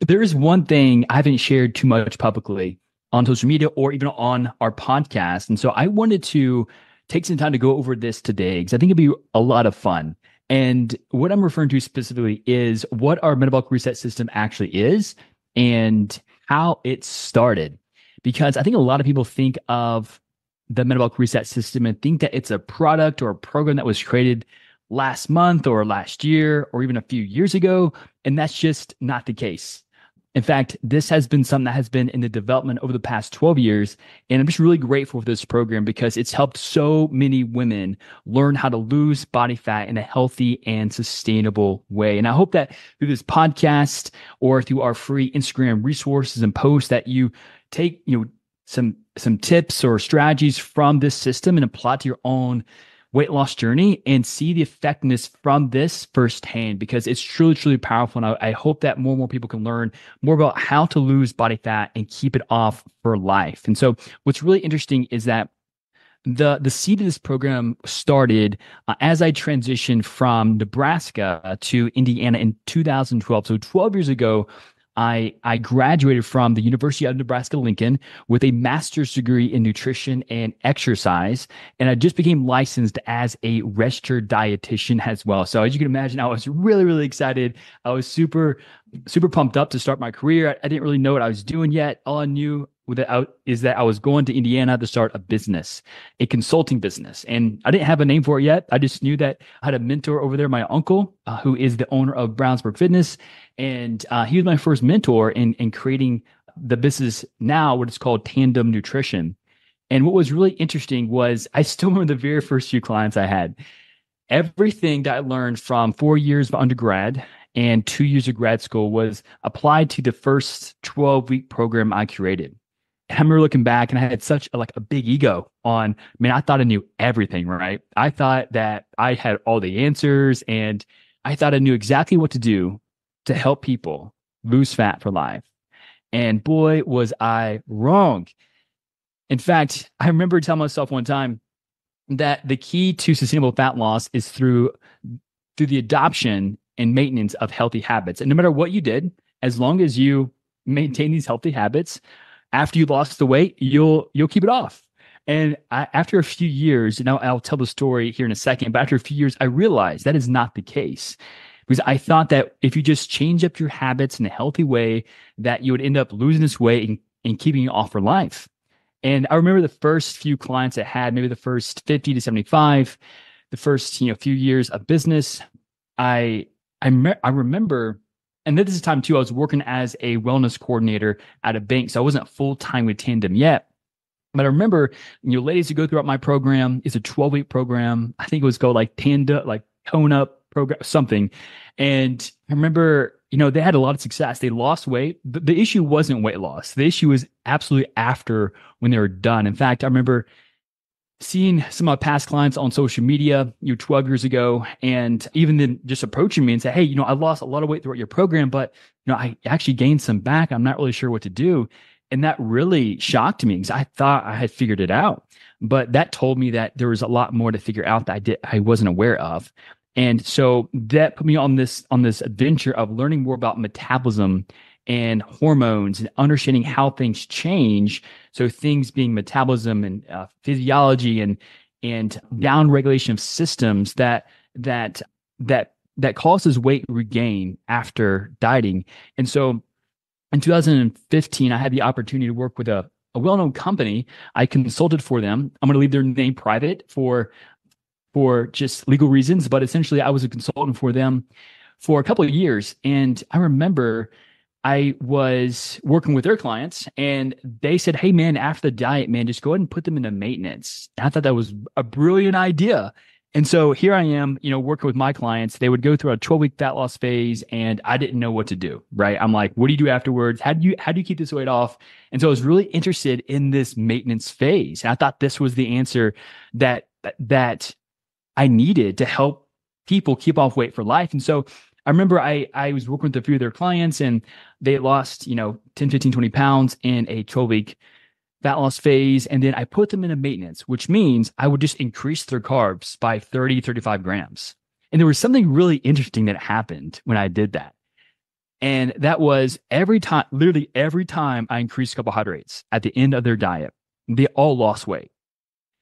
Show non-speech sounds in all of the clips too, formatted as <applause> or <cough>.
there is one thing I haven't shared too much publicly on social media or even on our podcast. And so I wanted to take some time to go over this today because I think it'd be a lot of fun. And what I'm referring to specifically is what our metabolic reset system actually is and how it started. Because I think a lot of people think of the metabolic reset system and think that it's a product or a program that was created last month or last year or even a few years ago. And that's just not the case. In fact, this has been something that has been in the development over the past 12 years. And I'm just really grateful for this program because it's helped so many women learn how to lose body fat in a healthy and sustainable way. And I hope that through this podcast or through our free Instagram resources and posts that you take, you know, some some tips or strategies from this system and apply to your own weight loss journey and see the effectiveness from this firsthand because it's truly, truly powerful. And I, I, hope that more and more people can learn more about how to lose body fat and keep it off for life. And so, what's really interesting is that the the seed of this program started uh, as I transitioned from Nebraska to Indiana in 2012. So 12 years ago, I, I graduated from the University of Nebraska Lincoln with a master's degree in nutrition and exercise. And I just became licensed as a registered dietitian as well. So as you can imagine, I was really, really excited. I was super, super pumped up to start my career. I, I didn't really know what I was doing yet. All I knew without is that I was going to Indiana to start a business, a consulting business. And I didn't have a name for it yet. I just knew that I had a mentor over there, my uncle, uh, who is the owner of Brownsburg Fitness. And uh, he was my first mentor in, in creating the business now, what is called Tandem Nutrition. And what was really interesting was I still <laughs> remember the very first few clients I had. Everything that I learned from four years of undergrad and two years of grad school was applied to the first 12 week program I created. I remember looking back and I had such a, like a big ego on, I mean, I thought I knew everything, right? I thought that I had all the answers and I thought I knew exactly what to do to help people lose fat for life. And boy, was I wrong. In fact, I remember telling myself one time that the key to sustainable fat loss is through through the adoption and maintenance of healthy habits. And no matter what you did, as long as you maintain these healthy habits, after you lost the weight, you'll you'll keep it off. And I, after a few years, and I'll, I'll tell the story here in a second, but after a few years, I realized that is not the case because I thought that if you just change up your habits in a healthy way, that you would end up losing this weight and, and keeping it off for life. And I remember the first few clients I had, maybe the first 50 to 75, the first, you know, few years of business. I I, me- I remember and this is time too, I was working as a wellness coordinator at a bank. So I wasn't full time with Tandem yet. But I remember, you know, ladies who go throughout my program, it's a 12 week program. I think it was called like Tanda, like Tone Up program, something. And I remember, you know, they had a lot of success. They lost weight. The, the issue wasn't weight loss. The issue was absolutely after when they were done. In fact, I remember seeing some of my past clients on social media, you know, 12 years ago, and even then just approaching me and say, Hey, you know, I lost a lot of weight throughout your program, but you know, I actually gained some back. I'm not really sure what to do. And that really shocked me because I thought I had figured it out. But that told me that there was a lot more to figure out that I did I wasn't aware of. And so that put me on this on this adventure of learning more about metabolism and hormones and understanding how things change. So things being metabolism and uh, physiology and and down regulation of systems that that that that causes weight regain after dieting. And so in 2015, I had the opportunity to work with a, a well-known company. I consulted for them. I'm going to leave their name private for for just legal reasons, but essentially I was a consultant for them for a couple of years. And I remember I was working with their clients and they said, Hey man, after the diet, man, just go ahead and put them into maintenance. And I thought that was a brilliant idea. And so here I am, you know, working with my clients. They would go through a 12 week fat loss phase and I didn't know what to do, right? I'm like, what do you do afterwards? How do you, how do you keep this weight off? And so I was really interested in this maintenance phase. And I thought this was the answer that, that I needed to help people keep off weight for life. And so I remember I, I was working with a few of their clients and they lost, you know, 10, 15, 20 pounds in a 12 week fat loss phase. And then I put them in a maintenance, which means I would just increase their carbs by 30, 35 grams. And there was something really interesting that happened when I did that. And that was every time, literally every time I increased carbohydrates at the end of their diet, they all lost weight.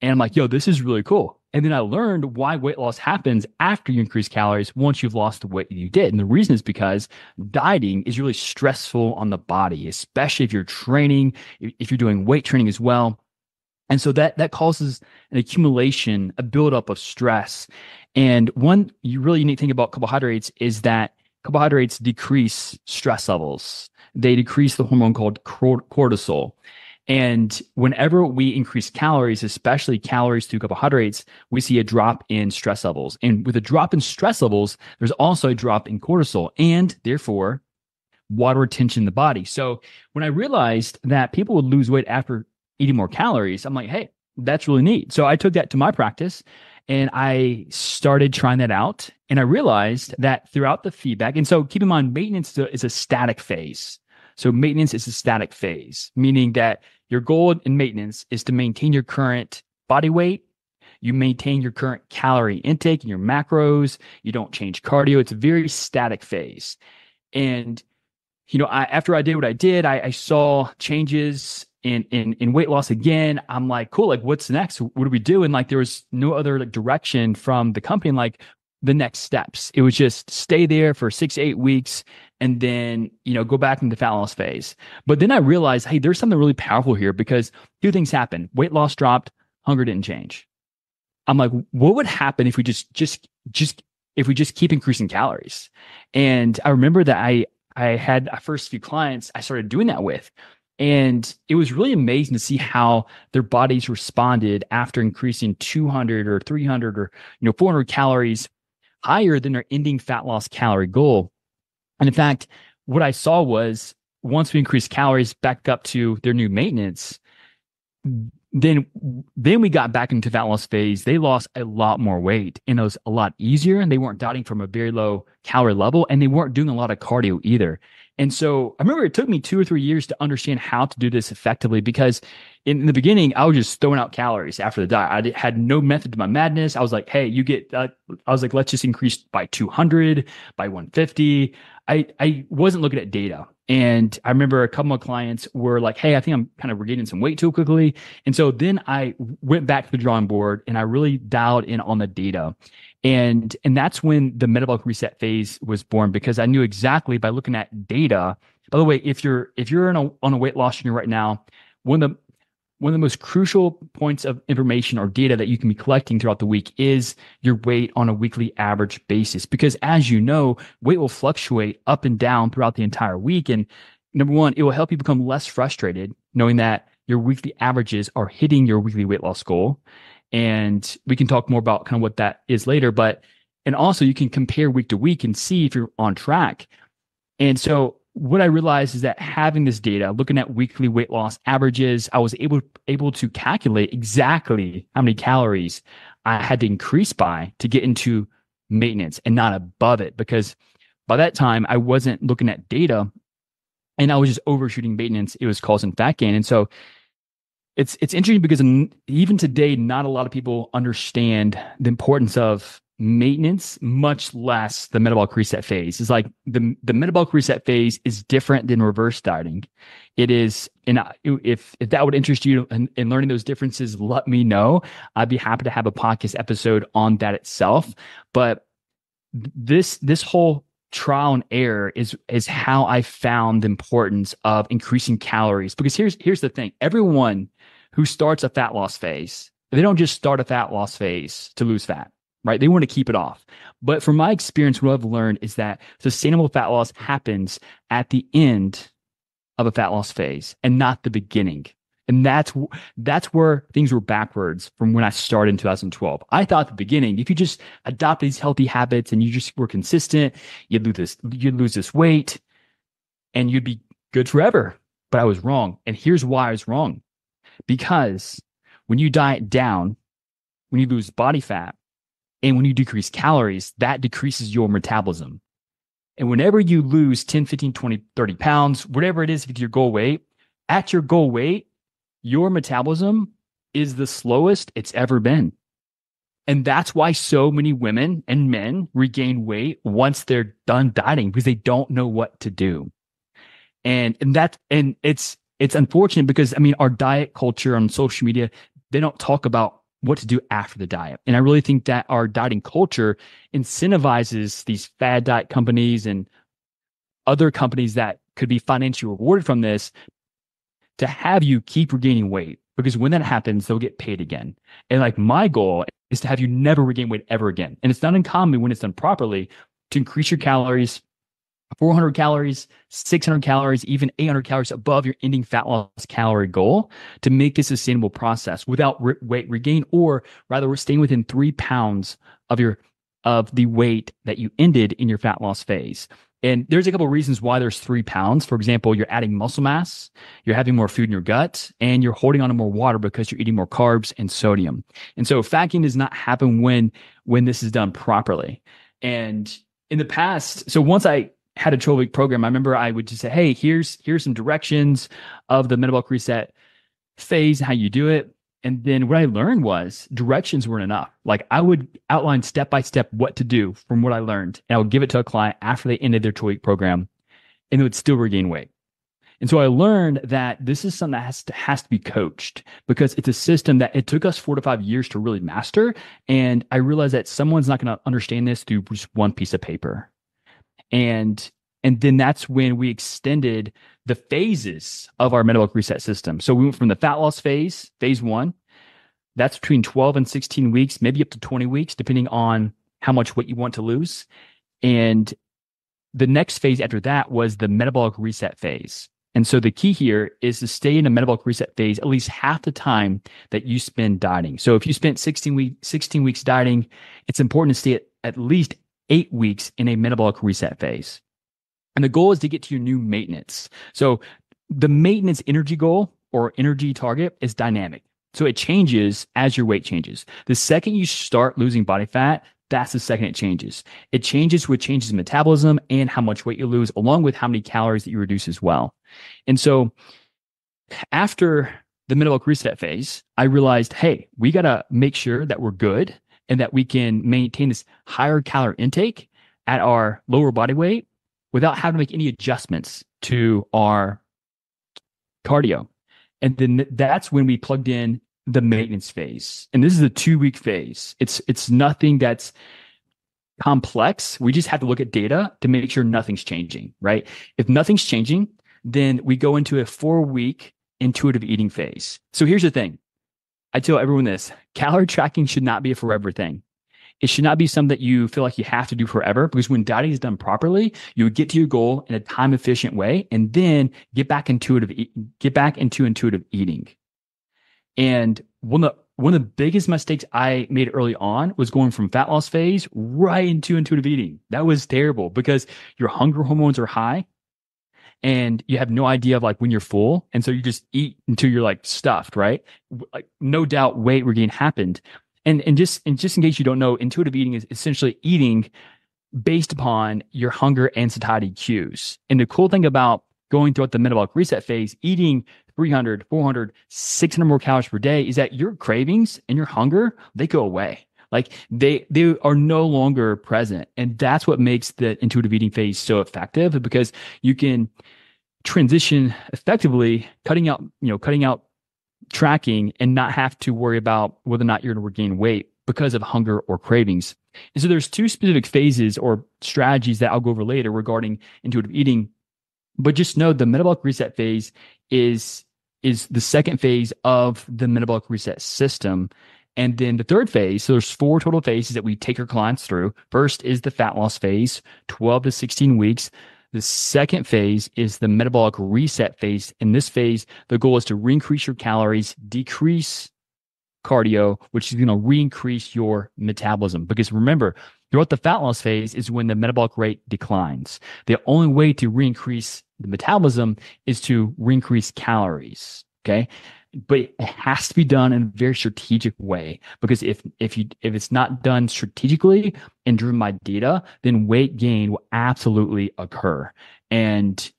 And I'm like, yo, this is really cool. And then I learned why weight loss happens after you increase calories once you've lost the weight you did. And the reason is because dieting is really stressful on the body, especially if you're training, if you're doing weight training as well. And so that that causes an accumulation, a buildup of stress. And one really unique thing about carbohydrates is that carbohydrates decrease stress levels. They decrease the hormone called cortisol. And whenever we increase calories, especially calories through carbohydrates, we see a drop in stress levels. And with a drop in stress levels, there's also a drop in cortisol and therefore water retention in the body. So when I realized that people would lose weight after eating more calories, I'm like, hey, that's really neat. So I took that to my practice and I started trying that out. And I realized that throughout the feedback, and so keep in mind, maintenance is a static phase. So maintenance is a static phase, meaning that your goal in maintenance is to maintain your current body weight. You maintain your current calorie intake and your macros. You don't change cardio. It's a very static phase. And, you know, I, after I did what I did, I, I saw changes in, in, in weight loss again. I'm like, cool. Like, what's next? What do we do? And like, there was no other like direction from the company. like, the next steps. It was just stay there for six, eight weeks and then, you know, go back into fat loss phase. But then I realized, hey, there's something really powerful here because two things happened. Weight loss dropped, hunger didn't change. I'm like, what would happen if we just, just, just, if we just keep increasing calories? And I remember that I, I had our first few clients I started doing that with. And it was really amazing to see how their bodies responded after increasing 200 or 300 or you know 400 calories higher than their ending fat loss calorie goal. And in fact, what I saw was once we increased calories back up to their new maintenance, then then we got back into fat loss phase. They lost a lot more weight and it was a lot easier. And they weren't dieting from a very low calorie level and they weren't doing a lot of cardio either. And so I remember it took me two or three years to understand how to do this effectively because in, the beginning, I was just throwing out calories after the diet. I had no method to my madness. I was like, hey, you get, uh, I was like, let's just increase by 200, by 150. I, I wasn't looking at data. And I remember a couple of clients were like, hey, I think I'm kind of regaining some weight too quickly. And so then I went back to the drawing board and I really dialed in on the data. And and that's when the metabolic reset phase was born because I knew exactly by looking at data. By the way, if you're if you're a, on a weight loss journey right now, one of the one of the most crucial points of information or data that you can be collecting throughout the week is your weight on a weekly average basis. Because as you know, weight will fluctuate up and down throughout the entire week. And number one, it will help you become less frustrated knowing that your weekly averages are hitting your weekly weight loss goal. And we can talk more about kind of what that is later. But, and also you can compare week to week and see if you're on track. And so what I realized is that having this data, looking at weekly weight loss averages, I was able, able to calculate exactly how many calories I had to increase by to get into maintenance and not above it. Because by that time, I wasn't looking at data and I was just overshooting maintenance. It was causing fat gain. And so it's it's interesting because even today, not a lot of people understand the importance of maintenance, much less the metabolic reset phase. It's like the the metabolic reset phase is different than reverse dieting. It is, and if if that would interest you in, in learning those differences, let me know. I'd be happy to have a podcast episode on that itself. But this this whole trial and error is is how I found the importance of increasing calories. Because here's here's the thing: everyone who starts a fat loss phase, they don't just start a fat loss phase to lose fat, right? They want to keep it off. But from my experience, what I've learned is that sustainable fat loss happens at the end of a fat loss phase and not the beginning. And that's that's where things were backwards from when I started in 2012. I thought at the beginning, if you just adopt these healthy habits and you just were consistent, you'd lose this, you'd lose this weight, and you'd be good forever. But I was wrong. And here's why I was wrong. Because when you diet down, when you lose body fat, and when you decrease calories, that decreases your metabolism. And whenever you lose 10, 15, 20, 30 pounds, whatever it is with your goal weight, at your goal weight, your metabolism is the slowest it's ever been. And that's why so many women and men regain weight once they're done dieting because they don't know what to do. And and that and it's it's unfortunate because I mean our diet culture on social media, they don't talk about what to do after the diet. And I really think that our dieting culture incentivizes these fad diet companies and other companies that could be financially rewarded from this to have you keep regaining weight because when that happens, they'll get paid again. And like my goal is to have you never regain weight ever again. And it's not uncommon when it's done properly to increase your calories 400 calories, 600 calories, even 800 calories above your ending fat loss calorie goal to make a sustainable process without re- weight regain, or rather, we're staying within three pounds of your of the weight that you ended in your fat loss phase. And there's a couple of reasons why there's three pounds. For example, you're adding muscle mass, you're having more food in your gut, and you're holding on to more water because you're eating more carbs and sodium. And so fat gain does not happen when when this is done properly. And in the past, so once I had a 12 week program, I remember I would just say, Hey, here's here's some directions of the metabolic reset phase, how you do it. And then what I learned was directions weren't enough. Like I would outline step by step what to do from what I learned. And I would give it to a client after they ended their two week program and they would still regain weight. And so I learned that this is something that has to, has to be coached because it's a system that it took us four to five years to really master. And I realized that someone's not going to understand this through just one piece of paper. And and then that's when we extended the phases of our metabolic reset system. So we went from the fat loss phase, phase one, that's between 12 and 16 weeks, maybe up to 20 weeks, depending on how much weight you want to lose. And the next phase after that was the metabolic reset phase. And so the key here is to stay in a metabolic reset phase at least half the time that you spend dieting. So if you spent 16 week 16 weeks dieting, it's important to stay at, at least 8 weeks in a metabolic reset phase. And the goal is to get to your new maintenance. So the maintenance energy goal or energy target is dynamic. So it changes as your weight changes. The second you start losing body fat, that's the second it changes. It changes with changes in metabolism and how much weight you lose, along with how many calories that you reduce as well. And so after the metabolic reset phase, I realized, hey, we got to make sure that we're good and that we can maintain this higher calorie intake at our lower body weight without having to make any adjustments to our cardio. And then that's when we plugged in the maintenance phase. And this is a two week phase. It's it's nothing that's complex. We just have to look at data to make sure nothing's changing, right? If nothing's changing, then we go into a four week intuitive eating phase. So here's the thing. I tell everyone this calorie tracking should not be a forever thing it should not be something that you feel like you have to do forever because when dieting is done properly, you would get to your goal in a time efficient way and then get back intuitive, get back into intuitive eating. And one of the, one of the biggest mistakes I made early on was going from fat loss phase right into intuitive eating. That was terrible because your hunger hormones are high and you have no idea of like when you're full. And so you just eat until you're like stuffed, right? Like no doubt weight regain happened and and just and just in case you don't know, intuitive eating is essentially eating based upon your hunger and satiety cues. And the cool thing about going throughout the metabolic reset phase, eating 300, 400, 600 more calories per day is that your cravings and your hunger, they go away. Like they they are no longer present. And that's what makes the intuitive eating phase so effective because you can transition effectively, cutting out, you know, cutting out tracking and not have to worry about whether or not you're going to regain weight because of hunger or cravings. And so there's two specific phases or strategies that I'll go over later regarding intuitive eating. But just know the metabolic reset phase is is the second phase of the metabolic reset system. And then the third phase, so there's four total phases that we take our clients through. First is the fat loss phase, 12 to 16 weeks. The second phase is the metabolic reset phase. In this phase, the goal is to re-increase your calories, decrease cardio, which is going to re-increase your metabolism. Because remember, throughout the fat loss phase is when the metabolic rate declines. The only way to re-increase the metabolism is to re-increase calories. Okay but it has to be done in a very strategic way because if if you if it's not done strategically and driven by data then weight gain will absolutely occur. And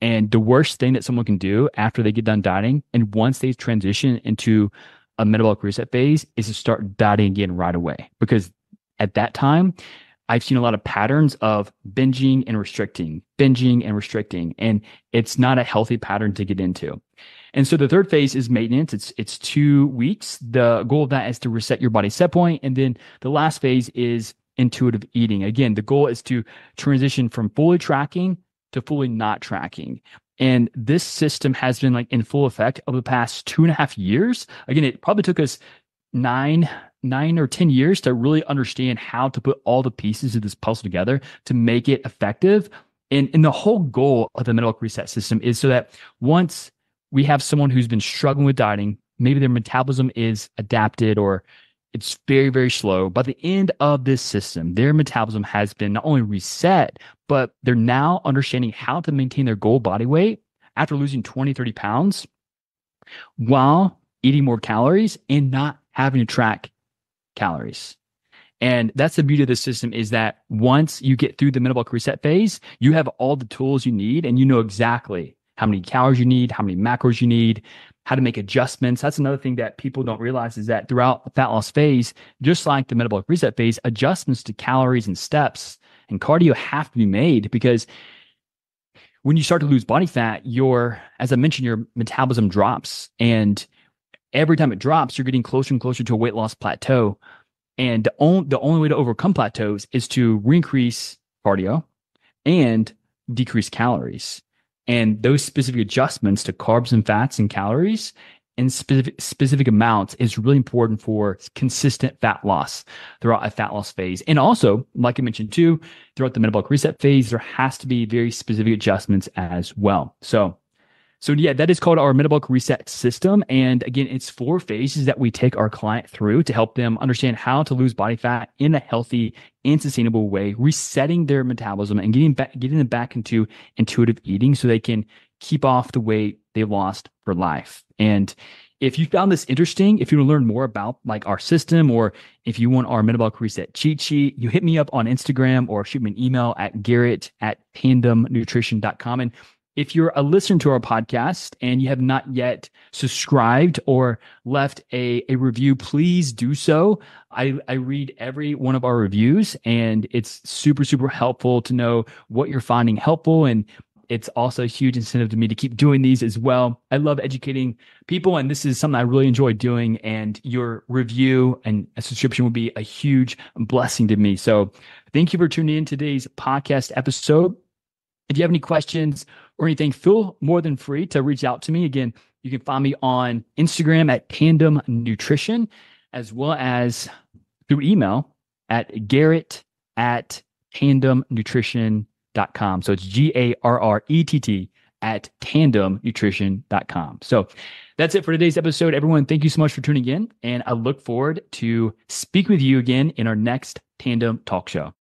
and the worst thing that someone can do after they get done dieting and once they transition into a metabolic reset phase is to start dieting again right away. Because at that time I've seen a lot of patterns of binging and restricting, binging and restricting, and it's not a healthy pattern to get into. And so the third phase is maintenance. It's it's two weeks. The goal of that is to reset your body set point, and then the last phase is intuitive eating. Again, the goal is to transition from fully tracking to fully not tracking. And this system has been like in full effect over the past two and a half years. Again, it probably took us nine, nine or 10 years to really understand how to put all the pieces of this puzzle together to make it effective. And, and the whole goal of the metabolic reset system is so that once we have someone who's been struggling with dieting, maybe their metabolism is adapted or it's very, very slow. By the end of this system, their metabolism has been not only reset, but they're now understanding how to maintain their goal body weight after losing 20, 30 pounds while eating more calories and not having to track calories. And that's the beauty of the system is that once you get through the metabolic reset phase, you have all the tools you need and you know exactly how many calories you need, how many macros you need, how to make adjustments. That's another thing that people don't realize is that throughout the fat loss phase, just like the metabolic reset phase, adjustments to calories and steps and cardio have to be made because when you start to lose body fat, your, as I mentioned, your metabolism drops. And every time it drops, you're getting closer and closer to a weight loss plateau. And the only, the only way to overcome plateaus is to increase cardio and decrease calories. And those specific adjustments to carbs and fats and calories in specific specific amounts is really important for consistent fat loss throughout a fat loss phase. And also, like I mentioned too, throughout the metabolic reset phase, there has to be very specific adjustments as well. So so yeah, that is called our metabolic reset system. And again, it's four phases that we take our client through to help them understand how to lose body fat in a healthy and sustainable way, resetting their metabolism and getting back, getting them back into intuitive eating so they can keep off the weight they lost for life. And if you found this interesting, if you want to learn more about like our system or if you want our metabolic reset cheat sheet, you hit me up on Instagram or shoot me an email at garrett at tandemnutrition.com. And if you're a listener to our podcast and you have not yet subscribed or left a, a review, please do so. I, I read every one of our reviews and it's super, super helpful to know what you're finding helpful. And it's also a huge incentive to me to keep doing these as well. I love educating people and this is something I really enjoy doing. And your review and a subscription would be a huge blessing to me. So thank you for tuning in today's podcast episode. If you have any questions or anything, feel more than free to reach out to me. Again, you can find me on Instagram at Tandem Nutrition, as well as through email at Garrett at tandemnutrition.com. So it's G A R R E T T at tandemnutrition.com. So that's it for today's episode. Everyone, thank you so much for tuning in. And I look forward to speak with you again in our next Tandem Talk Show.